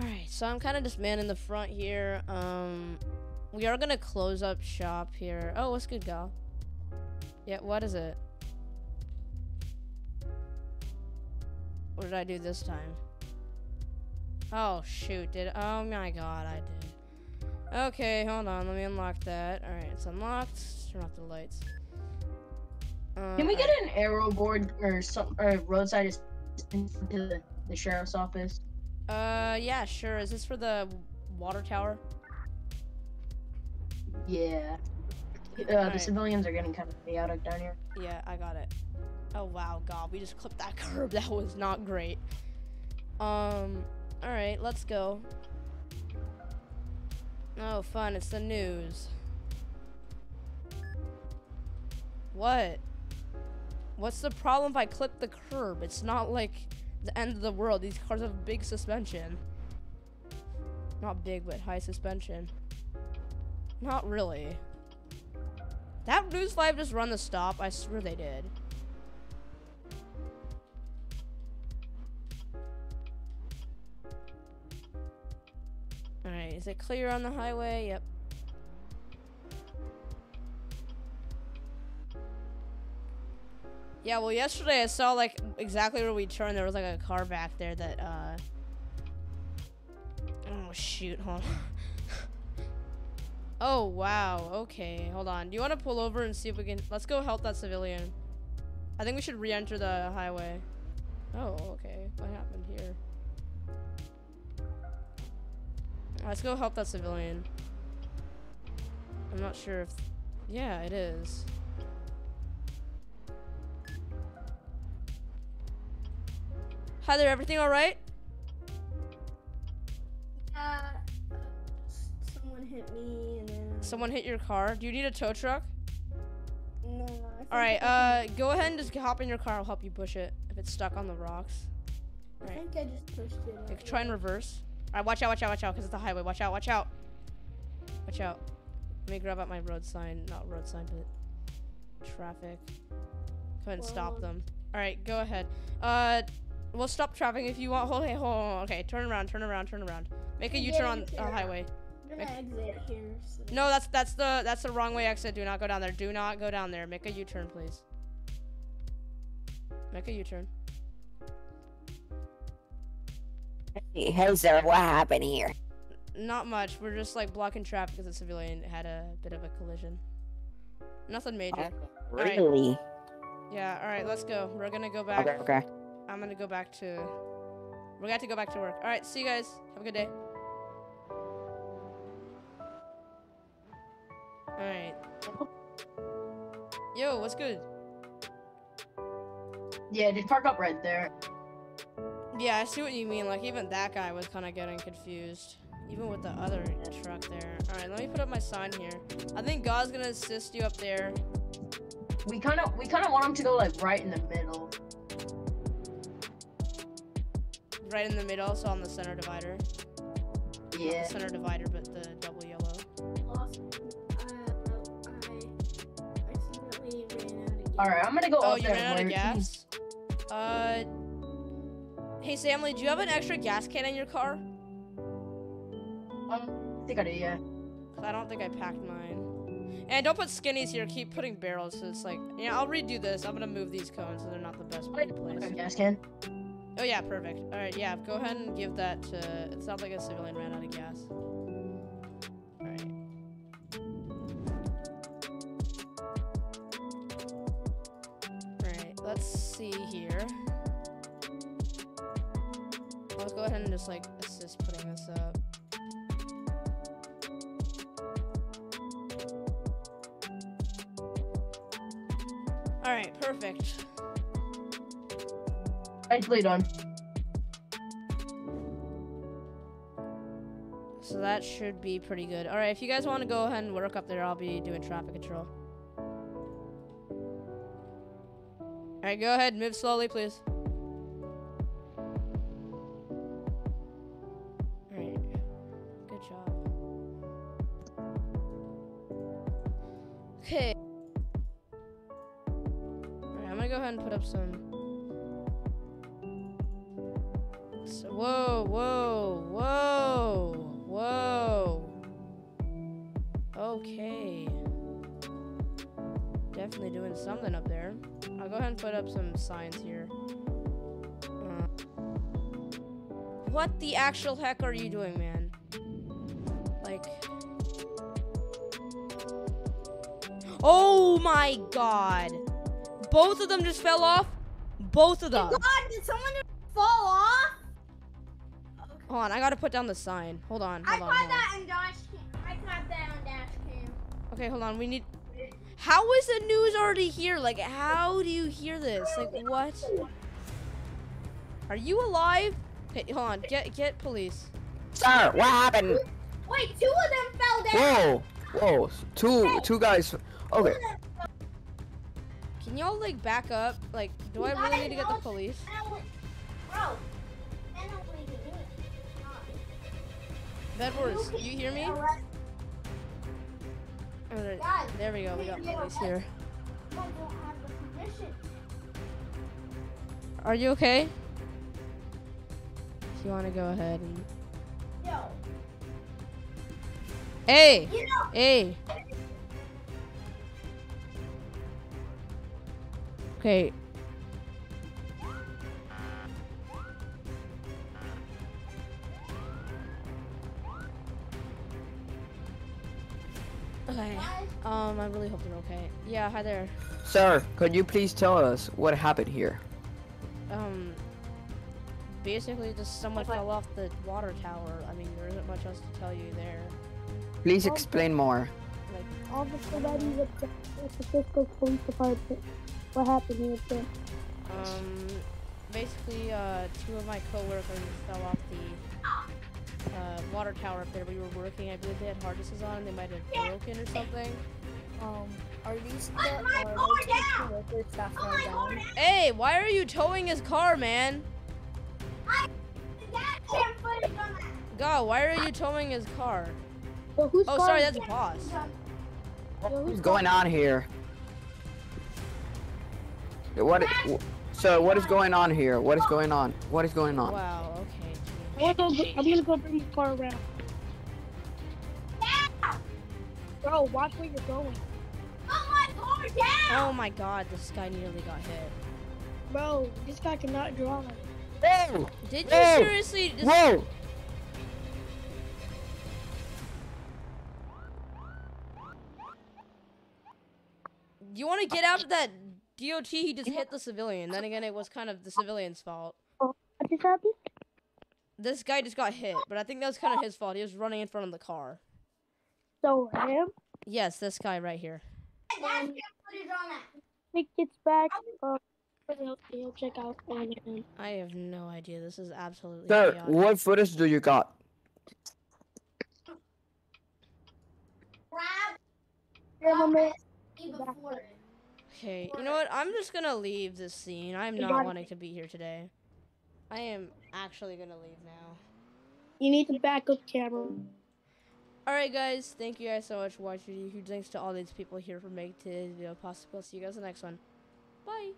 Alright, so I'm kind of just manning the front here. Um, we are gonna close up shop here. Oh, what's good, gal? Yeah, what is it? What did I do this time? Oh, shoot, did- oh my god, I did. Okay, hold on, let me unlock that. Alright, it's unlocked. Turn off the lights. Uh, Can we get an arrow board or some or roadside assistance to the, the sheriff's office? Uh, yeah, sure. Is this for the water tower? Yeah. Uh, Alright. The civilians are getting kind of chaotic down here. Yeah, I got it. Oh wow, god, we just clipped that curb. That was not great. Um, all right, let's go. Oh, fun! It's the news. What? What's the problem if I clip the curb? It's not like the end of the world. These cars have big suspension. Not big, but high suspension. Not really. That News 5 just run the stop? I swear they did. Alright, is it clear on the highway? Yep. Yeah, well, yesterday I saw, like, exactly where we turned. There was, like, a car back there that, uh... Oh, shoot. Hold on. oh, wow. Okay, hold on. Do you want to pull over and see if we can... Let's go help that civilian. I think we should re-enter the highway. Oh, okay. What happened here? Let's go help that civilian. I'm not sure if... Yeah, it is. Hi there, everything alright? Uh, someone hit me and then. Someone hit your car. Do you need a tow truck? No. Alright, uh, go ahead and just hop in your car. I'll help you push it if it's stuck on the rocks. I think I just pushed it. Try and reverse. Alright, watch out, watch out, watch out, because it's a highway. Watch out, watch out. Watch out. Let me grab out my road sign. Not road sign, but traffic. Go ahead and stop them. Alright, go ahead. Uh, we'll stop traffic if you want. Hold, hey, hold on. Okay, turn around, turn around, turn around. Make a Yeah, U-turn on you the highway. I'm gonna exit here. So. No, that's that's the that's the wrong way exit. Do not go down there. Do not go down there. Make a U-turn, please. Make a U-turn. Hey, hey, sir, what happened here? Not much. We're just like blocking traffic because the civilian had a bit of a collision. Nothing major. Oh, Alright. Really? Yeah. All right. Let's go. We're gonna go back. Okay, okay. I'm gonna go back to. We're gonna to go back to work. All right. See you guys. Have a good day. All right. Yo, what's good? Yeah, just park up right there. Yeah, I see what you mean. Like even that guy was kind of getting confused, even with the other truck there. All right, let me put up my sign here. I think God's gonna assist you up there. We kind of we kind of want him to go like right in the middle. Right in the middle, so on the center divider. Yeah. the center divider, but the double yellow. Awesome. Uh, I accidentally ran out of gas. All right, I'm gonna go Oh, up you there. ran out of gas? Uh. Hey, Samly, do you have an extra gas can in your car? Um, I think I do. Yeah. 'Cause I don't think I packed mine. And don't put skinnies here. Keep putting barrels, so it's like, yeah, I'll redo this. I'm gonna move these cones, so they're not the best place. Gas can. Oh yeah, perfect. All right, yeah, go ahead and give that to. It sounds like a civilian ran out of gas. Let's see here. Let's go ahead and just like assist putting this up. All right, perfect. Nicely done. So that should be pretty good. All right, if you guys want to go ahead and work up there, I'll be doing traffic control. All right, go ahead, move slowly, please. All right, good job. Okay. All right, I'm gonna go ahead and put up some. Whoa, whoa, whoa, whoa. Okay. Definitely doing something up there. I'll go ahead and put up some signs here. Uh, what the actual heck are you doing, man? Like... Oh my god! Both of them just fell off? Both of them. Oh god, did someone just fall off? Hold on, I gotta put down the sign. Hold on, I hold on. caught hold on. that on dash cam. I caught that on dash cam. Okay, hold on. We need. How is the news already here? Like, how do you hear this? Like, what? Are you alive? Hey, hold on. Get get police. Sir, what happened? Wait, two of them fell down. Whoa, whoa, two, two guys. Okay, Can y'all like back up? Like, do I really need to get the police? Bro, Bedwars, you hear me? There we go. We got police here. Are you okay? If you want to go ahead and. Yo, Hey, hey. Okay. Okay. Um, I really hope they're okay. Yeah, hi there. sir, could you please tell us what happened here? Um, basically, just someone fell off the water tower. I mean, there isn't much else to tell you there. Please explain more. Like, Officer Betty with the San Francisco Police Department. What happened here, sir? um, basically, uh, two of my coworkers fell off the uh, water tower up there. We were working. I believe they had harnesses on. and They might have broken or something. Um, are these the- are those two workers that oh my god, Hey, why are you towing his car, man? I that can't on that. Go. Why are you towing his car? So who's Oh, sorry, that's a boss. What's going on here? What? i- Sir, what is going on here? What is going on? What is going on? Wow. Okay. Gee. I'm gonna, go, I'm gonna go bring the car around. Down. Bro, watch where you're going. Oh my car down. Oh my God, this guy nearly got hit. Bro, this guy cannot drive. Whoa! Did you Whoa! seriously just? Whoa! You want to get out of that DOT? He just hit the civilian. Then again, it was kind of the civilian's fault. Oh, what just happened? This guy just got hit, but I think that was kind of his fault. He was running in front of the car. So him, Yes, this guy right here. That can't put it on that. he gets back. Uh, he'll, he'll check out. I have no idea. This is absolutely Sir, chaotic. what footage do you got? Grab. Yeah, my man. Even before it. Okay, you know what? I'm just gonna leave this scene. I'm not wanting to be here today. I am actually gonna leave now. You need the backup camera. Alright guys, thank you guys so much for watching. Huge thanks to all these people here for making today's video possible. See you guys in the next one. Bye.